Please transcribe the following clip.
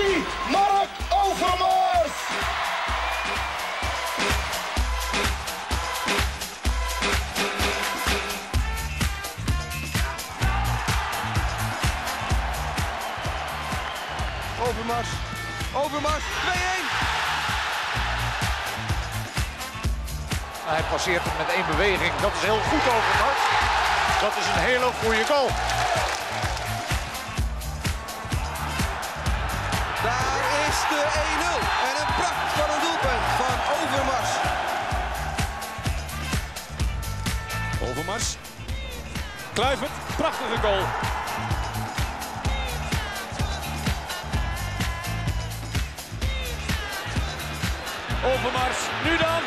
Messi, Mark Overmars. Overmars, Overmars, 2-1. Hij passeert het met één beweging. Dat is heel goed Overmars. Dat is een hele goede goal. De 1-0. En een pracht van een doelpunt van Overmars. Overmars. Kluivert, prachtige goal. Overmars, nu dan.